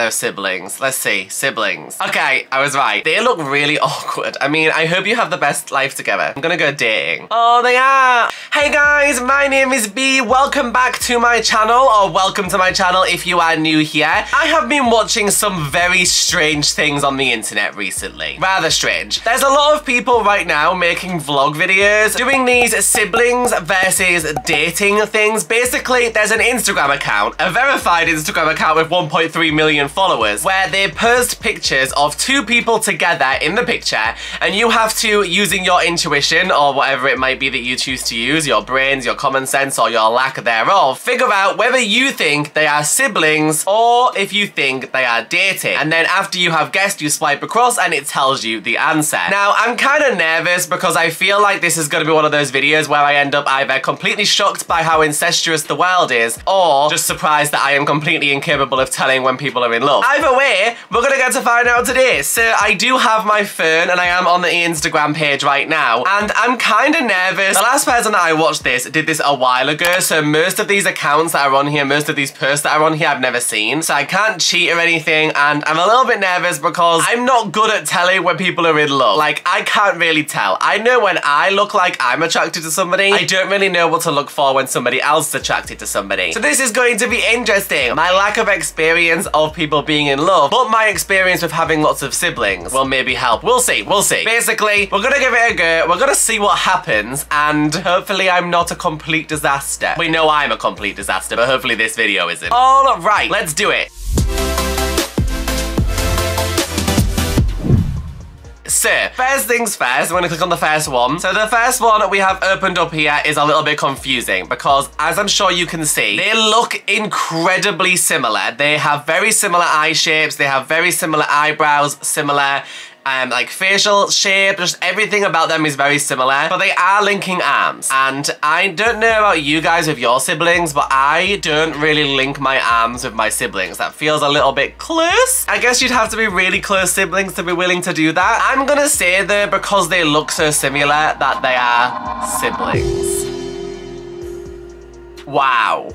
they're siblings. Let's see, siblings. Okay, I was right. They look really awkward. I mean, I hope you have the best life together. I'm gonna go dating. Oh, they are. Hey guys, my name is Bea. Welcome back to my channel, or welcome to my channel if you are new here. I have been watching some very strange things on the internet recently. Rather strange. There's a lot of people right now making vlog videos, doing these siblings versus dating things. Basically, there's an Instagram account, a verified Instagram account with 1.3 million followers, where they post pictures of two people together in the picture, and you have to, using your intuition or whatever it might be that you choose to use, your brains, your common sense, or your lack thereof, figure out whether you think they are siblings or if you think they are dating. And then after you have guessed, you swipe across and it tells you the answer. Now, I'm kind of nervous because I feel like this is going to be one of those videos where I end up either completely shocked by how incestuous the world is or just surprised that I am completely incapable of telling when people are in love. Either way, we're to get to find out today. So I do have my phone and I am on the Instagram page right now and I'm kind of nervous. The last person that I watched this did this a while ago, so most of these accounts that are on here, most of these posts that are on here I've never seen, so I can't cheat or anything and I'm a little bit nervous because I'm not good at telling when people are in love. Like, I can't really tell. I know when I look like I'm attracted to somebody, I don't really know what to look for when somebody else is attracted to somebody. So this is going to be interesting. My lack of experience of people being in love, but my experience with having lots of siblings will maybe help. We'll see, we'll see. Basically, we're gonna give it a go, we're gonna see what happens, and hopefully I'm not a complete disaster. We know I'm a complete disaster, but hopefully this video isn't. All right, let's do it. So, first things first, I'm gonna click on the first one. So the first one we have opened up here is a little bit confusing because as I'm sure you can see, they look incredibly similar. They have very similar eye shapes, they have very similar eyebrows, similar um, like facial shape, just everything about them is very similar, but they are linking arms. And I don't know about you guys with your siblings, but I don't really link my arms with my siblings. That feels a little bit close. I guess you'd have to be really close siblings to be willing to do that. I'm gonna say though, because they look so similar, that they are siblings. Wow.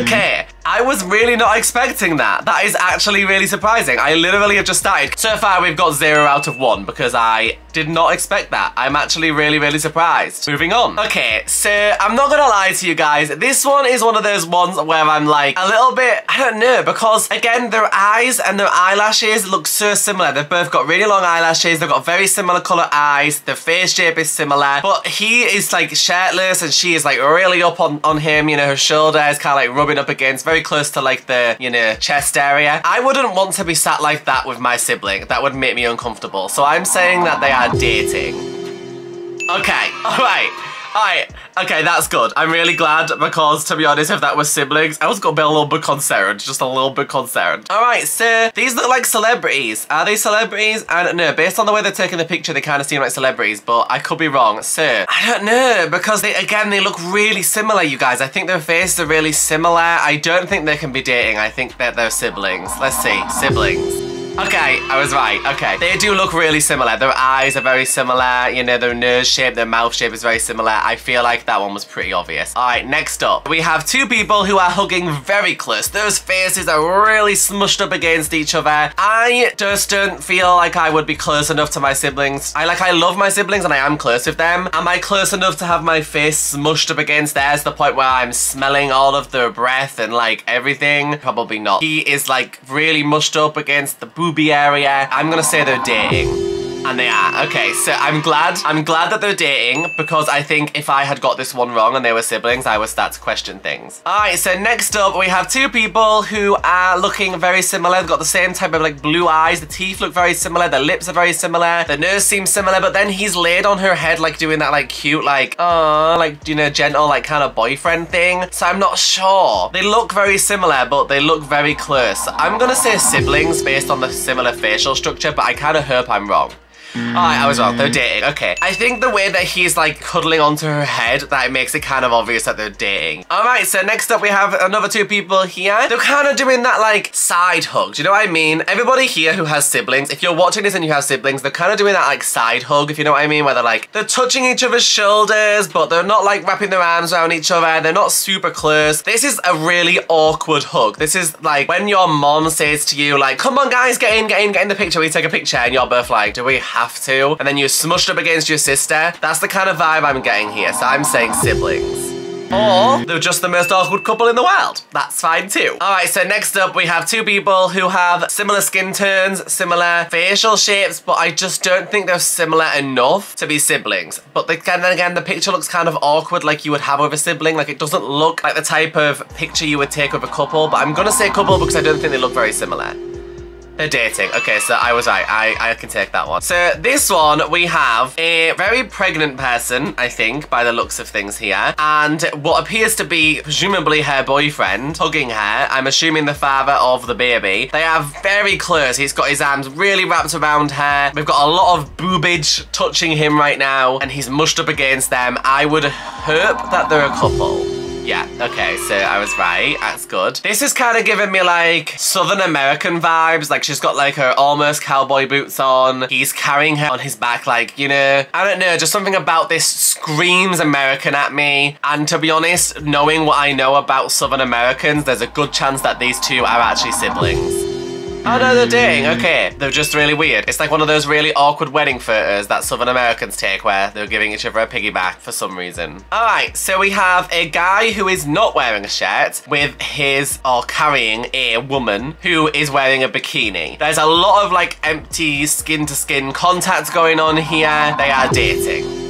Okay, I was really not expecting that. That is actually really surprising. I literally have just started. So far, we've got zero out of one because I did not expect that. I'm actually really, really surprised. Moving on. Okay, so I'm not gonna lie to you guys. This one is one of those ones where I'm like a little bit, I don't know, because again, their eyes and their eyelashes look so similar. They've both got really long eyelashes. They've got very similar color eyes. The face shape is similar, but he is like shirtless and she is like really up on, on him. You know, her shoulder is kind of like rubbing up against, very close to like the, you know, chest area. I wouldn't want to be sat like that with my sibling. That would make me uncomfortable. So I'm saying that they are dating. Okay, all right. Alright, okay, that's good. I'm really glad because, to be honest, if that was siblings, I was gonna be a little bit concerned. Just a little bit concerned. Alright, so these look like celebrities. Are they celebrities? I don't know. Based on the way they're taking the picture, they kind of seem like celebrities, but I could be wrong. So, I don't know, because they, again, they look really similar, you guys. I think their faces are really similar. I don't think they can be dating. I think that they're siblings. Let's see. Siblings. Okay, I was right. Okay. They do look really similar. Their eyes are very similar. You know, their nose shape, their mouth shape is very similar. I feel like that one was pretty obvious. All right, next up. We have two people who are hugging very close. Those faces are really smushed up against each other. I just don't feel like I would be close enough to my siblings. I like, I love my siblings and I am close with them. Am I close enough to have my face smushed up against theirs the point where I'm smelling all of their breath and like everything? Probably not. He is like really mushed up against the area. I'm gonna say they're dating. And they are. Okay, so I'm glad. I'm glad that they're dating because I think if I had got this one wrong and they were siblings, I would start to question things. All right, so next up we have two people who are looking very similar. They've got the same type of like blue eyes. The teeth look very similar. The lips are very similar. The nose seems similar, but then he's laid on her head like doing that like cute like, oh, like, you know, gentle like kind of boyfriend thing. So I'm not sure. They look very similar, but they look very close. I'm gonna say siblings based on the similar facial structure, but I kind of hope I'm wrong. Alright, I was wrong. They're dating. Okay. I think the way that he's like cuddling onto her head, that makes it kind of obvious that they're dating. Alright, so next up we have another two people here. They're kind of doing that like side hug. Do you know what I mean? Everybody here who has siblings, if you're watching this and you have siblings, they're kind of doing that like side hug, if you know what I mean, where they're like, they're touching each other's shoulders, but they're not like wrapping their arms around each other. They're not super close. This is a really awkward hug. This is like when your mom says to you like, come on guys, get in, get in, get in the picture. We take a picture and you're both like, do we have to? And then you're smushed up against your sister. That's the kind of vibe I'm getting here. So I'm saying siblings. Or they're just the most awkward couple in the world. That's fine too. All right, so next up we have two people who have similar skin tones, similar facial shapes, but I just don't think they're similar enough to be siblings. But then again, the picture looks kind of awkward like you would have with a sibling. Like it doesn't look like the type of picture you would take with a couple, but I'm gonna say couple because I don't think they look very similar. They're dating. Okay, so I was right. I, I can take that one. So this one, we have a very pregnant person, I think, by the looks of things here. And what appears to be, presumably, her boyfriend hugging her. I'm assuming the father of the baby. They are very close. He's got his arms really wrapped around her. We've got a lot of boobage touching him right now. And he's mushed up against them. I would hope that they're a couple. Yeah, okay, so I was right. That's good. This is kind of giving me like Southern American vibes. Like she's got like her almost cowboy boots on. He's carrying her on his back like, you know, I don't know, just something about this screams American at me. And to be honest, knowing what I know about Southern Americans, there's a good chance that these two are actually siblings. Oh no, they're dating. Okay. They're just really weird. It's like one of those really awkward wedding photos that Southern Americans take where they're giving each other a piggyback for some reason. Alright, so we have a guy who is not wearing a shirt with his, or carrying a woman who is wearing a bikini. There's a lot of like empty skin to skin contact going on here. They are dating.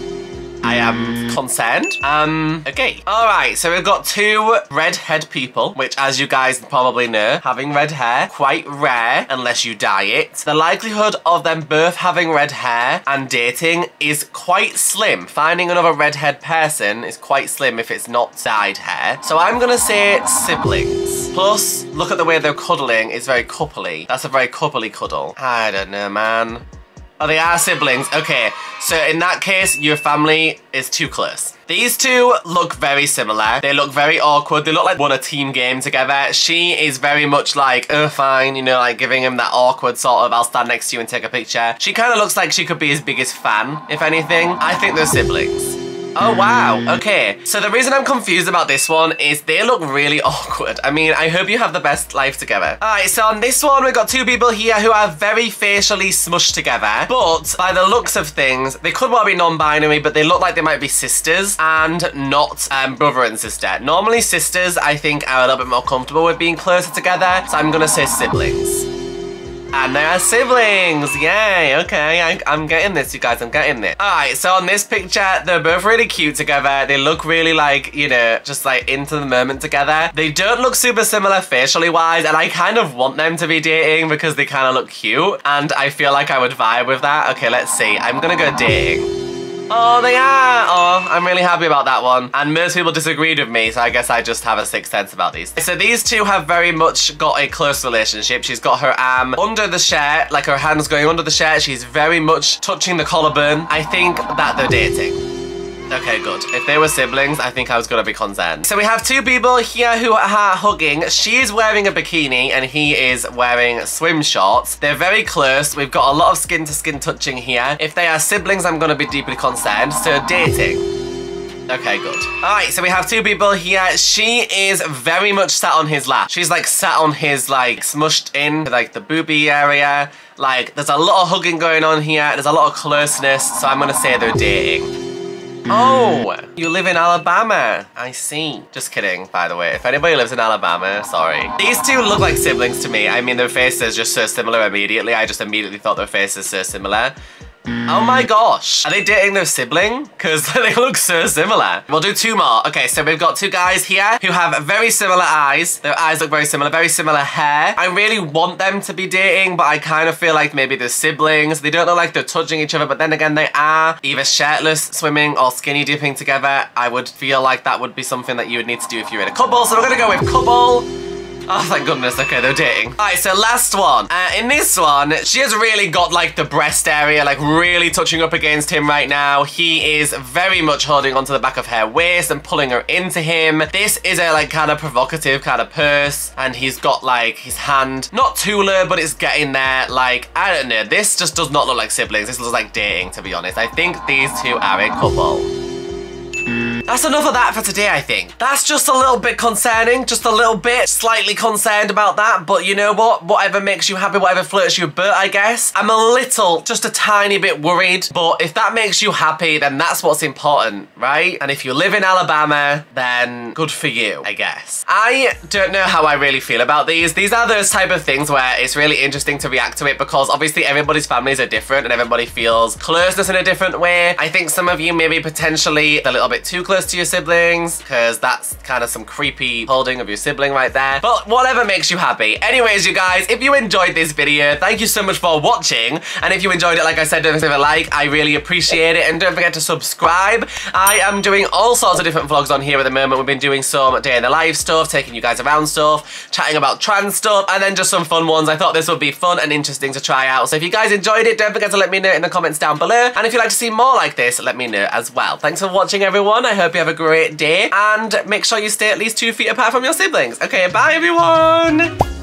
I am concerned. Um, okay. All right, so we've got two redhead people, which as you guys probably know, having red hair, quite rare unless you dye it. The likelihood of them both having red hair and dating is quite slim. Finding another redhead person is quite slim if it's not dyed hair. So I'm gonna say siblings. Plus, look at the way they're cuddling, it's very coupley. That's a very coupley cuddle. I don't know, man. Oh, they are siblings. Okay, so in that case, your family is too close. These two look very similar. They look very awkward. They look like won a team game together. She is very much like, oh, fine, you know, like giving him that awkward sort of, I'll stand next to you and take a picture. She kind of looks like she could be his biggest fan, if anything. I think they're siblings. Oh, wow. Okay. So the reason I'm confused about this one is they look really awkward. I mean, I hope you have the best life together. All right, so on this one, we've got two people here who are very facially smushed together. But by the looks of things, they could well be non-binary, but they look like they might be sisters and not um, brother and sister. Normally, sisters, I think, are a little bit more comfortable with being closer together. So I'm to say siblings. And they are siblings. Yay. Okay, I, am getting this, you guys. I'm getting this. All right, so on this picture, they're both really cute together. They look really like, you know, just like into the moment together. They don't look super similar facially wise, and I kind of want them to be dating because they kind of look cute. And I feel like I would vibe with that. Okay, let's see. I'm gonna go dating. Oh, they are. Oh, I'm really happy about that one. And most people disagreed with me, so I guess I just have a sixth sense about these. So these two have very much got a close relationship. She's got her arm under the shirt, like her hand's going under the shirt. She's very much touching the collarbone. I think that they're dating. Okay, good. If they were siblings, I think I was gonna be concerned. So we have two people here who are hugging. She's wearing a bikini and he is wearing swim shorts. They're very close. We've got a lot of skin-to-skin -skin touching here. If they are siblings, I'm gonna be deeply concerned. So dating. Okay, good. All right, so we have two people here. She is very much sat on his lap. She's like sat on his like smushed in like the booby area. Like there's a lot of hugging going on here. There's a lot of closeness. So I'm gonna say they're dating. Oh, you live in Alabama. I see. Just kidding, by the way. If anybody lives in Alabama, sorry. These two look like siblings to me. I mean, their faces just so similar immediately. I just immediately thought their faces so similar. Oh my gosh. Are they dating their sibling? Because they look so similar. We'll do two more. Okay, so we've got two guys here who have very similar eyes. Their eyes look very similar, very similar hair. I really want them to be dating, but I kind of feel like maybe they're siblings. They don't look like they're touching each other, but then again, they are either shirtless swimming or skinny dipping together. I would feel like that would be something that you would need to do if you're in a couple. So we're gonna go with couple. Oh, thank goodness. Okay, they're dating. All right, so last one. Uh, in this one, she has really got like the breast area, like really touching up against him right now. He is very much holding onto the back of her waist and pulling her into him. This is a like kind of provocative kind of purse and he's got like his hand, not too low, but it's getting there. Like, I don't know. This just does not look like siblings. This looks like dating, to be honest. I think these two are a couple. That's enough of that for today, I think. That's just a little bit concerning, just a little bit slightly concerned about that, but you know what? Whatever makes you happy, whatever flirts your boat, I guess. I'm a little, just a tiny bit worried, but if that makes you happy, then that's what's important, right? And if you live in Alabama, then good for you, I guess. I don't know how I really feel about these. These are those type of things where it's really interesting to react to it because obviously everybody's families are different and everybody feels closeness in a different way. I think some of you maybe potentially a little bit too close close to your siblings because that's kind of some creepy holding of your sibling right there. But whatever makes you happy. Anyways, you guys, if you enjoyed this video, thank you so much for watching. And if you enjoyed it, like I said, don't forget to like. I really appreciate it. And don't forget to subscribe. I am doing all sorts of different vlogs on here at the moment. We've been doing some day in the life stuff, taking you guys around stuff, chatting about trans stuff, and then just some fun ones. I thought this would be fun and interesting to try out. So if you guys enjoyed it, don't forget to let me know in the comments down below. And if you'd like to see more like this, let me know as well. Thanks for watching, everyone. I hope hope you have a great day and make sure you stay at least two feet apart from your siblings. Okay, bye everyone!